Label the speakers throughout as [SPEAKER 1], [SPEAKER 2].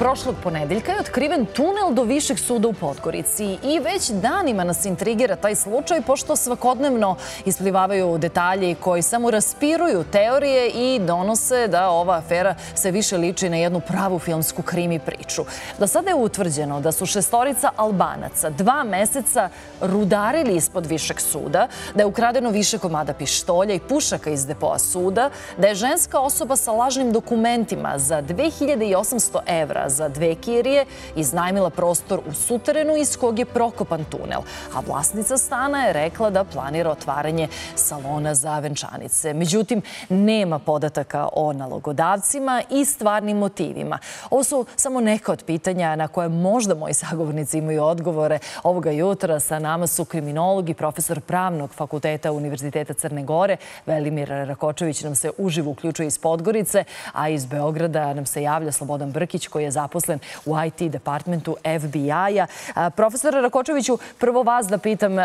[SPEAKER 1] Prošlog ponedeljka je otkriven tunel do Višeg suda u Podgorici i već danima nas intrigira taj slučaj pošto svakodnevno isplivavaju detalji koji samo raspiruju teorije i donose da ova afera se više liči na jednu pravu filmsku krimi priču. Do sada je utvrđeno da su šestorica Albanaca dva meseca rudarili ispod Višeg suda, da je ukradeno više komada pištolja i pušaka iz depoa suda, da je ženska osoba sa lažnim dokumentima za 2800 evra za dve kirije iznajmila prostor u suterenu iz kog je prokopan tunel, a vlasnica stana je rekla da planira otvaranje salona za venčanice. Međutim, nema podataka o nalogodavcima i stvarnim motivima. Ovo su samo neka od pitanja na koje možda moji sagovornici imaju odgovore. Ovoga jutra sa nama su kriminolog i profesor pravnog fakulteta Univerziteta Crne Gore. Velimir Rakočević nam se uživo uključuje iz Podgorice, a iz Beograda nam se javlja Slobodan Brkić koji je zaposlen u IT departmentu FBI-a. Profesore Rakočeviću, prvo vas da pitam,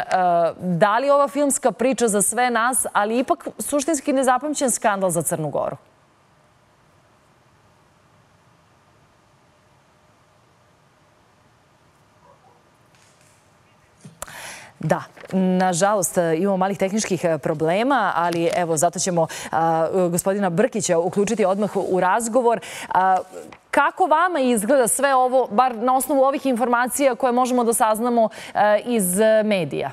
[SPEAKER 1] da li ova filmska priča za sve nas, ali ipak suštinski nezapamćen skandal za Crnu Goru? Da, nažalost imamo malih tehničkih problema, ali evo zato ćemo gospodina Brkića uključiti odmah u razgovor. Kako vama izgleda sve ovo, bar na osnovu ovih informacija koje možemo da saznamo a, iz medija?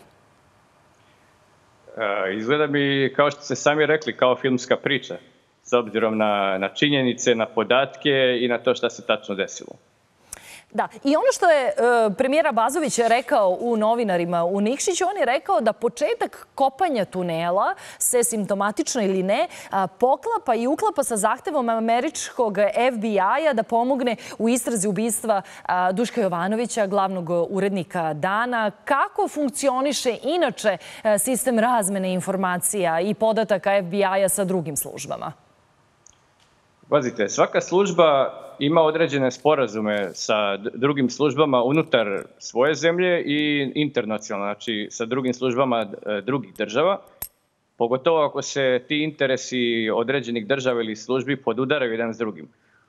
[SPEAKER 2] Izgleda mi, kao što ste sami rekli, kao filmska priča, s obzirom na, na činjenice, na podatke i na to šta se tačno desilo.
[SPEAKER 1] Da, i ono što je premijera Bazović rekao u novinarima u Nikšiću, on je rekao da početak kopanja tunela se simptomatično ili ne poklapa i uklapa sa zahtevom američkog FBI-a da pomogne u istrazi ubistva Duška Jovanovića, glavnog urednika Dana. Kako funkcioniše inače e, sistem razmene informacija i podataka FBI-a sa drugim službama?
[SPEAKER 2] Pazite, svaka služba ima određene sporazume sa drugim službama unutar svoje zemlje i internacionalno, znači sa drugim službama e, drugih država. Pogotovo ako se ti interesi određenih država ili službi podudaraju jedan s drugim.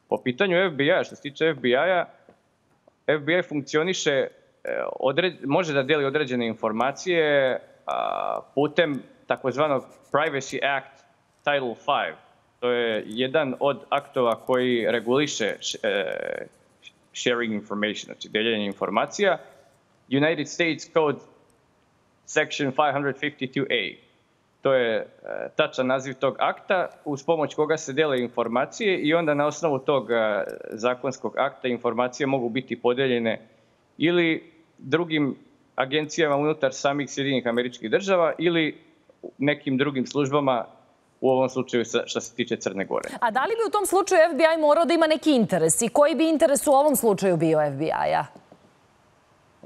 [SPEAKER 2] Po pitanju FBI-a, što se tiče FBI-a, FBI funkcioniše, e, može da deli određene informacije putem takozvanog Privacy Act Title 5 To je jedan od aktova koji reguliše e, sharing information, znači deljenje informacija. United States Code Section 552A. To je e, tačan naziv tog akta uz pomoć koga se dele informacije i onda na osnovu tog e, zakonskog akta informacije mogu biti podeljene ili drugim agencijama unutar samih Sjedinih američkih država ili nekim drugim službama u ovom slučaju što se tiče Crne Gore.
[SPEAKER 1] A da li bi u tom slučaju FBI morao da ima neki interes i koji bi interes u ovom slučaju bio FBI-a?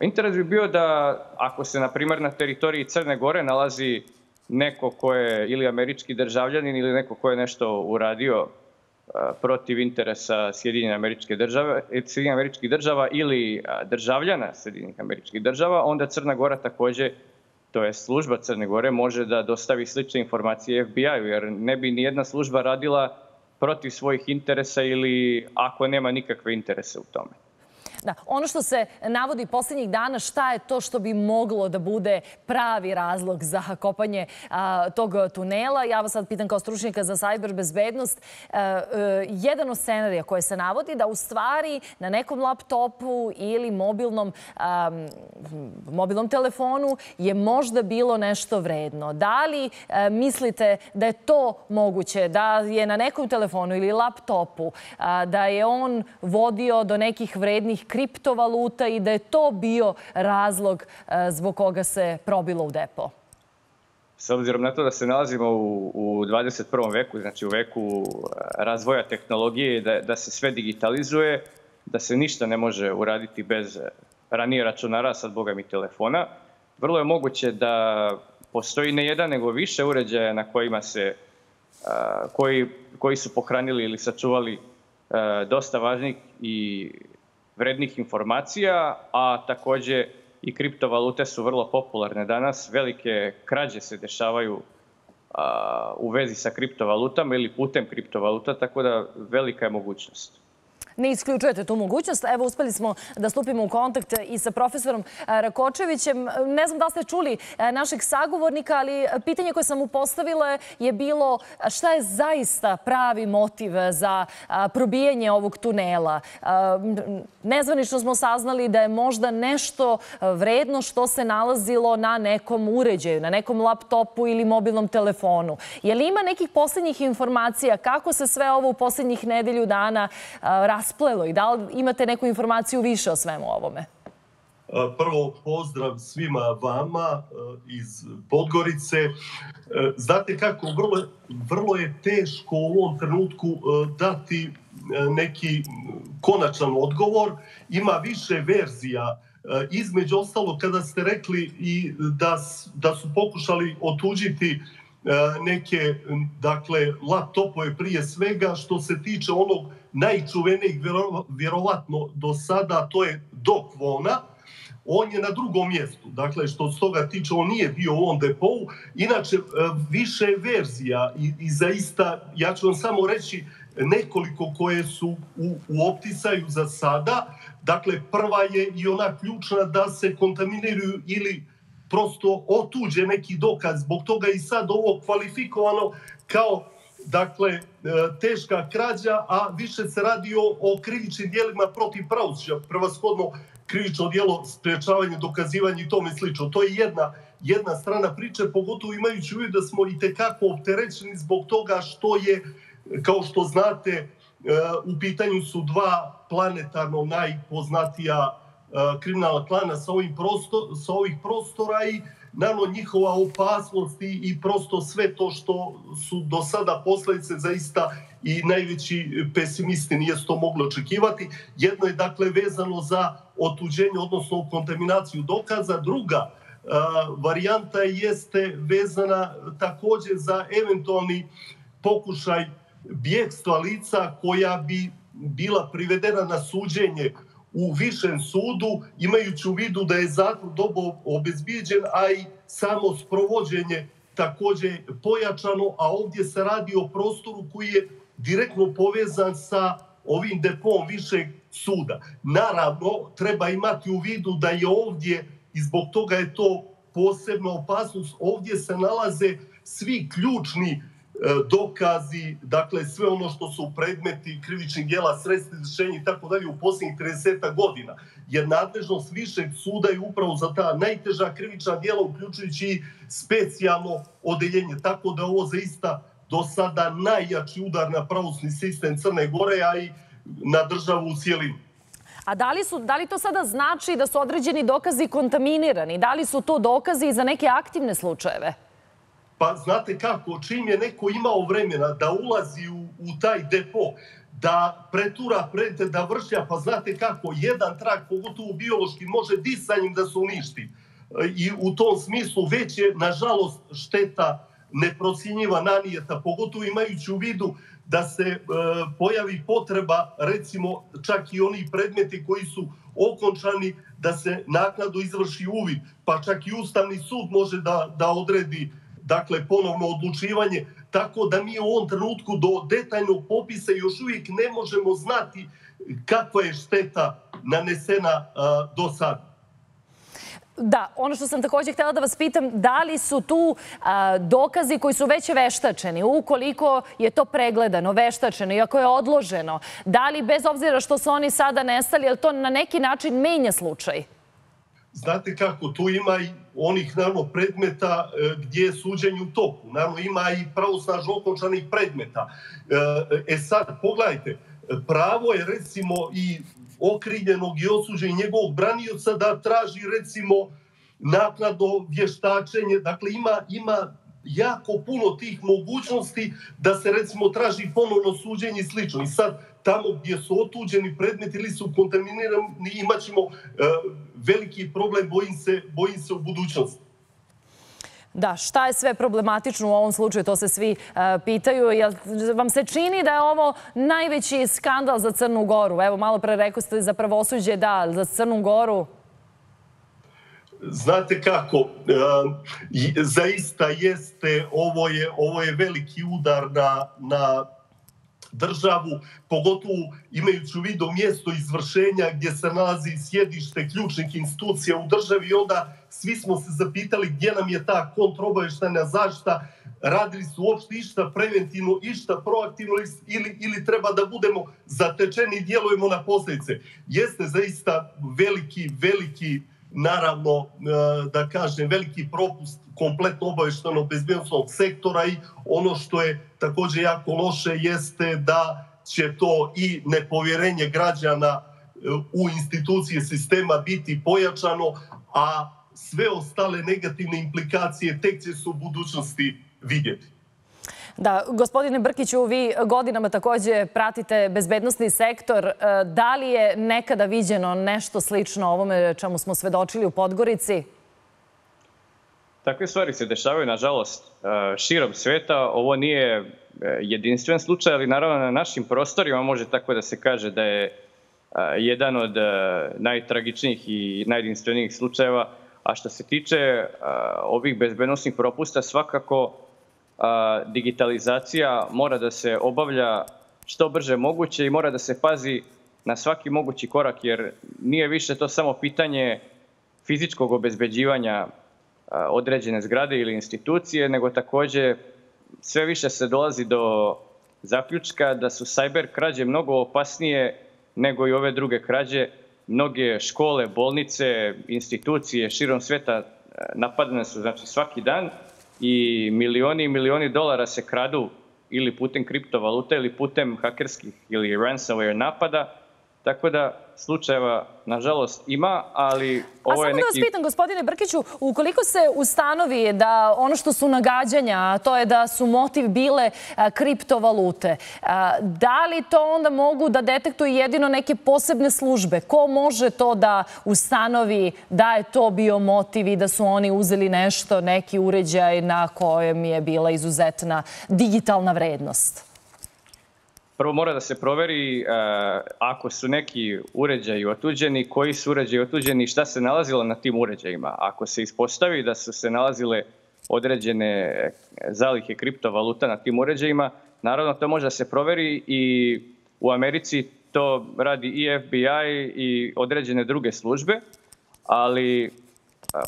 [SPEAKER 2] Interes bi bio da ako se, na primjer, na teritoriji Crne Gore nalazi neko ko je ili američki državljanin ili neko ko je nešto uradio protiv interesa Sjedinjene američke države, Sjedinjene američkih država ili državljana Sjedinjenih američkih država, onda Crna Gora takođe to je služba Crne Gore, može da dostavi slične informacije FBI-u, jer ne bi nijedna služba radila protiv svojih interesa ili ako nema nikakve interese u tome.
[SPEAKER 1] Da, ono što se navodi poslednjih dana, šta je to što bi moglo da bude pravi razlog za kopanje a, tog tunela? Ja vas sad pitam kao stručnjaka za sajber bezbednost. A, a, jedan od scenarija koje se navodi da u stvari na nekom laptopu ili mobilnom, mobilnom telefonu je možda bilo nešto vredno. Da li a, mislite da je to moguće, da je na nekom telefonu ili laptopu, da je on vodio do nekih vrednih kriptovaluta i da je to bio razlog e, zbog koga se probilo u depo?
[SPEAKER 2] S obzirom na to da se nalazimo u, u 21. veku, znači u veku e, razvoja tehnologije, da, da se sve digitalizuje, da se ništa ne može uraditi bez ranije računara, sad boga mi telefona, vrlo je moguće da postoji ne jedan nego više uređaja na kojima se, koji, koji su pohranili ili sačuvali dosta važnih i vrednih informacija, a takođe i kriptovalute su vrlo popularne danas. Velike krađe se dešavaju u vezi sa kriptovalutama ili putem kriptovaluta, tako da velika je mogućnost.
[SPEAKER 1] Ne isključujete tu mogućnost. Evo, uspeli smo da stupimo u kontakt i sa profesorom Rakočevićem. Ne znam da ste čuli našeg sagovornika, ali pitanje koje sam mu postavila je bilo šta je zaista pravi motiv za probijanje ovog tunela. Nezvanično smo saznali da je možda nešto vredno što se nalazilo na nekom uređaju, na nekom laptopu ili mobilnom telefonu. Je li ima nekih poslednjih informacija kako se sve ovo u poslednjih nedelju dana rasplelo i da li imate neku informaciju više o svemu ovome?
[SPEAKER 3] Prvo pozdrav svima vama iz Podgorice. Znate kako, vrlo, vrlo je teško u ovom trenutku dati neki konačan odgovor. Ima više verzija između ostalo kada ste rekli i da, da su pokušali otuđiti neke dakle laptopove prije svega što se tiče onog najčuvenijeg vjerovatno do sada to je Doc Vona on je na drugom mjestu. Dakle, što s toga tiče, on nije bio u ovom depovu. Inače, više verzija i, i zaista, ja ću vam samo reći nekoliko koje su u, u optisaju za sada. Dakle, prva je i ona ključna da se kontaminiraju ili prosto otuđe neki dokaz. Zbog toga i sad ovo kvalifikovano kao dakle, e, teška krađa, a više se radi o, o krivičnim dijelima protiv pravosuđa, prvashodno krivično dijelo sprečavanje, dokazivanje i tome slično. To je jedna, jedna strana priče, pogotovo imajući uvijek da smo i tekako opterećeni zbog toga što je, kao što znate, e, u pitanju su dva planetarno najpoznatija kriminalna klana sa, ovim prostor, sa ovih prostora i naravno njihova opasnost i, i prosto sve to što su do sada posledice zaista i najveći pesimisti nije to moglo očekivati. Jedno je dakle vezano za otuđenje, odnosno kontaminaciju dokaza. Druga a, varijanta jeste vezana takođe za eventualni pokušaj bijegstva lica koja bi bila privedena na suđenje u višem sudu, imajući u vidu da je zatvor dobo obezbijeđen, a i samo sprovođenje takođe pojačano, a ovdje se radi o prostoru koji je direktno povezan sa ovim depom višeg suda. Naravno, treba imati u vidu da je ovdje, i zbog toga je to posebna opasnost, ovdje se nalaze svi ključni dokazi, dakle sve ono što su predmeti krivičnih dijela, sredstva izvršenja i tako dalje u posljednjih 30 godina. Jer nadležnost višeg suda je upravo za ta najteža krivična dijela, uključujući i specijalno odeljenje. Tako da ovo zaista do sada najjači udar na pravosni sistem Crne Gore, a i na državu u cijelini.
[SPEAKER 1] A da li, su, da li to sada znači da su određeni dokazi kontaminirani? Da li su to dokazi za neke aktivne slučajeve?
[SPEAKER 3] Pa znate kako, čim je neko imao vremena da ulazi u, u taj depo, da pretura prete, da vršlja, pa znate kako, jedan trak, pogotovo biološki, može disanjem da se uništi. I u tom smislu već je, nažalost, šteta neprocijenjiva nanijeta, pogotovo imajući u vidu da se e, pojavi potreba, recimo, čak i oni predmeti koji su okončani, da se naknadu izvrši uvid, pa čak i Ustavni sud može da, da odredi dakle ponovno odlučivanje, tako da mi u ovom trenutku do detaljnog popisa još uvijek ne možemo znati kakva je šteta nanesena do sada.
[SPEAKER 1] Da, ono što sam takođe htela da vas pitam, da li su tu dokazi koji su već veštačeni, ukoliko je to pregledano, veštačeno i ako je odloženo, da li bez obzira što su oni sada nestali, je to na neki način menja slučaj?
[SPEAKER 3] Znate kako, tu ima i onih naravno predmeta e, gdje je suđenje u toku. Naravno ima i pravosnažno okončanih predmeta. E, e sad, pogledajte, pravo je recimo i okriljenog i osuđenja njegovog branioca da traži recimo naknadno vještačenje. Dakle, ima, ima jako puno tih mogućnosti da se recimo traži ponovno suđenje i slično. I sad tamo gdje su otuđeni predmeti ili su kontaminirani imat ćemo uh, veliki problem, bojim se, bojim se u budućnosti.
[SPEAKER 1] Da, šta je sve problematično u ovom slučaju, to se svi uh, pitaju. Jel vam se čini da je ovo najveći skandal za Crnu Goru? Evo, malo pre rekao ste za pravosuđe, da, za Crnu Goru
[SPEAKER 3] Znate kako, e, zaista jeste, ovo je, ovo je veliki udar na, na državu, pogotovo imajući u vidu mjesto izvršenja gdje se nalazi sjedište ključnih institucija u državi i onda svi smo se zapitali gdje nam je ta kontrobaveštana zašta, radili su uopšte išta preventivno, išta proaktivno ili, ili treba da budemo zatečeni i djelujemo na posljedice. Jeste zaista veliki, veliki naravno, e, da kažem, veliki propust kompletno obaveštenog bezbjednostnog sektora i ono što je također jako loše jeste da će to i nepovjerenje građana e, u institucije sistema biti pojačano, a sve ostale negativne implikacije tek će se u budućnosti vidjeti.
[SPEAKER 1] Da, gospodine Brkiću, vi godinama takođe pratite bezbednostni sektor. E, da li je nekada viđeno nešto slično ovome čemu smo svedočili u Podgorici?
[SPEAKER 2] Takve stvari se dešavaju, nažalost, e, širom sveta. Ovo nije e, jedinstven slučaj, ali naravno na našim prostorima može tako da se kaže da je jedan od najtragičnijih i najjedinstvenijih slučajeva. A što se tiče ovih bezbednostnih propusta, svakako digitalizacija mora da se obavlja što brže moguće i mora da se pazi na svaki mogući korak, jer nije više to samo pitanje fizičkog obezbeđivanja određene zgrade ili institucije, nego takođe sve više se dolazi do zaključka da su sajber krađe mnogo opasnije nego i ove druge krađe. Mnoge škole, bolnice, institucije širom sveta napadane su znači, svaki dan i milioni i milioni dolara se kradu ili putem kriptovaluta ili putem hakerskih ili ransomware napada, tako da slučajeva, nažalost, ima, ali ovo je neki... A samo
[SPEAKER 1] da vas pitam, gospodine Brkiću, ukoliko se ustanovi da ono što su nagađanja, to je da su motiv bile kriptovalute, da li to onda mogu da detektuju jedino neke posebne službe? Ko može to da ustanovi da je to bio motiv i da su oni uzeli nešto, neki uređaj na kojem je bila izuzetna digitalna vrednost?
[SPEAKER 2] Prvo mora da se proveri uh, ako su neki uređaji otuđeni, koji su uređaji otuđeni i šta se nalazilo na tim uređajima. Ako se ispostavi da su se nalazile određene zalihe kriptovaluta na tim uređajima, naravno to može da se proveri i u Americi to radi i FBI i određene druge službe, ali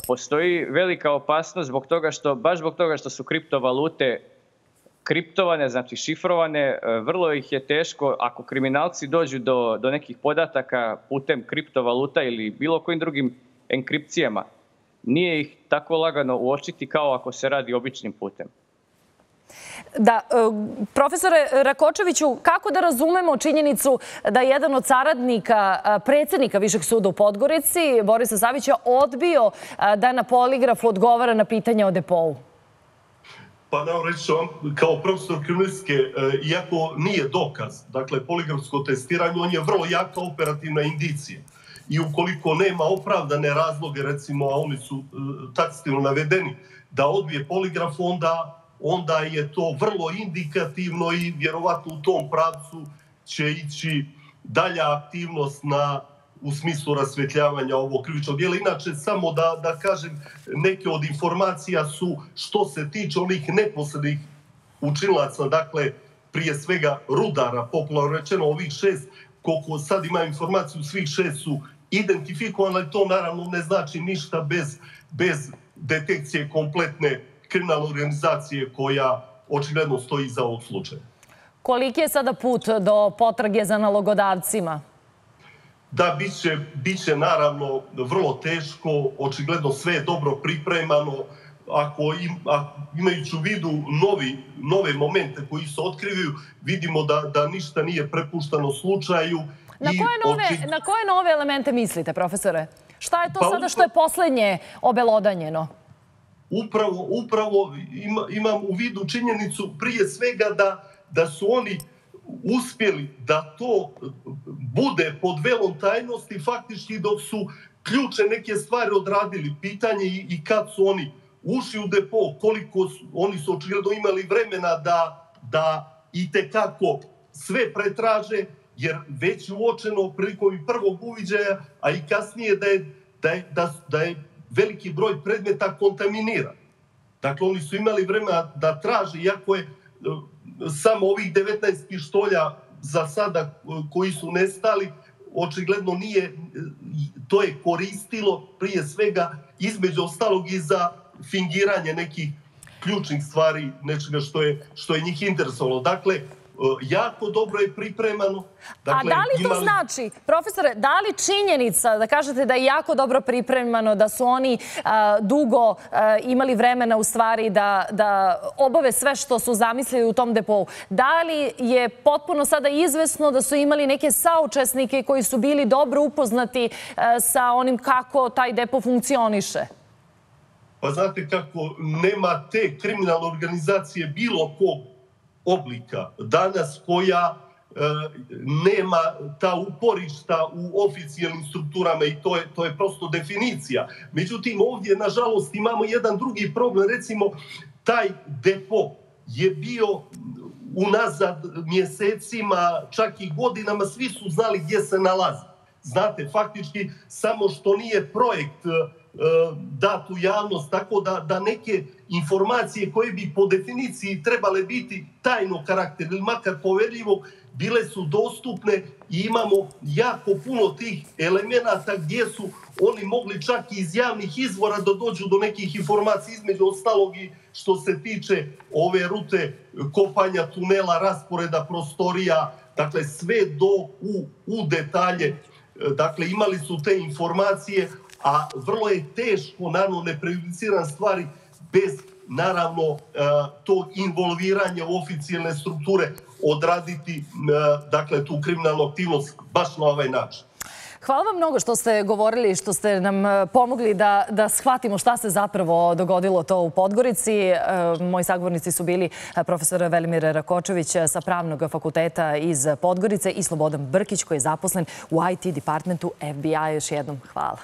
[SPEAKER 2] postoji velika opasnost zbog toga što, baš zbog toga što su kriptovalute kriptovane, znači šifrovane, e, vrlo ih je teško, ako kriminalci dođu do, do nekih podataka putem kriptovaluta ili bilo kojim drugim enkripcijama, nije ih tako lagano uočiti kao ako se radi običnim putem.
[SPEAKER 1] Da, e, profesore Rakočeviću, kako da razumemo činjenicu da jedan od saradnika e, predsednika Višeg suda u Podgorici, Borisa Savića, odbio da na poligrafu odgovara na pitanje o depovu?
[SPEAKER 3] Pa da reći vam, kao profesor kriminalistike, e, iako nije dokaz, dakle, poligrafsko testiranje, on je vrlo jaka operativna indicija. I ukoliko nema opravdane razloge, recimo, a oni su e, taksativno navedeni, da odbije poligraf, onda, onda je to vrlo indikativno i vjerovatno u tom pravcu će ići dalja aktivnost na u smislu rasvetljavanja ovog krivičnog dijela. Inače, samo da, da kažem, neke od informacija su što se tiče onih neposrednih učinilaca, dakle, prije svega rudara, popularno rečeno, ovih šest, koliko sad ima informaciju, svih šest su identifikovane, ali to naravno ne znači ništa bez, bez detekcije kompletne kriminalne organizacije koja očigledno stoji za ovog slučaja.
[SPEAKER 1] Koliki je sada put do potrage za nalogodavcima?
[SPEAKER 3] Da, bit će, bit će naravno vrlo teško, očigledno sve je dobro pripremano, ako im, a, imajući u vidu novi, nove momente koji se otkrivaju, vidimo da, da ništa nije prepuštano slučaju.
[SPEAKER 1] Na koje, nove, oči... na koje nove elemente mislite, profesore? Šta je to pa sada što je poslednje obelodanjeno?
[SPEAKER 3] Upravo, upravo ima, imam u vidu činjenicu prije svega da, da su oni uspjeli da to bude pod velom tajnosti faktički dok su ključe neke stvari odradili. Pitanje i kad su oni ušli u depo, koliko su, oni su očigledno imali vremena da, da i tekako sve pretraže, jer već je uočeno prilikom i prvog uviđaja, a i kasnije da je, da je, da, da je veliki broj predmeta kontaminiran. Dakle, oni su imali vremena da traže, iako je samo ovih 19 pištolja za sada e, koji su nestali, očigledno nije, to je koristilo prije svega između ostalog i za fingiranje nekih ključnih stvari, nečega što je, što je njih interesovalo. Dakle, jako dobro je pripremano.
[SPEAKER 1] Dakle, A da li to imali... znači, profesore, da li činjenica da kažete da je jako dobro pripremano, da su oni a, dugo a, imali vremena u stvari da, da obave sve što su zamislili u tom depovu, da li je potpuno sada izvesno da su imali neke saučesnike koji su bili dobro upoznati a, sa onim kako taj depo funkcioniše?
[SPEAKER 3] Pa znate kako nema te kriminalne organizacije bilo kog oblika danas koja e, nema ta uporišta u oficijalnim strukturama i to je, to je prosto definicija. Međutim, ovdje, nažalost, imamo jedan drugi problem. Recimo, taj depo je bio unazad mjesecima, čak i godinama, svi su znali gdje se nalazi. Znate, faktički, samo što nije projekt dat u javnost, tako da, da neke informacije koje bi po definiciji trebale biti tajno karakter ili makar poverljivo, bile su dostupne i imamo jako puno tih elemenata gdje su oni mogli čak i iz javnih izvora da dođu do nekih informacija između ostalog i što se tiče ove rute kopanja tunela, rasporeda prostorija, dakle sve do u, u detalje. Dakle, imali su te informacije, a vrlo je teško, naravno, ne prejudiciran stvari bez naravno e, to involviranje u oficijalne strukture odraditi e, dakle tu kriminalnu aktivnost baš na ovaj način.
[SPEAKER 1] Hvala vam mnogo što ste govorili, što ste nam e, pomogli da, da shvatimo šta se zapravo dogodilo to u Podgorici. Moji sagovornici su bili profesor Velimir Rakočević sa Pravnog fakulteta iz Podgorice i Slobodan Brkić koji je zaposlen u IT departmentu FBI. Još jednom hvala.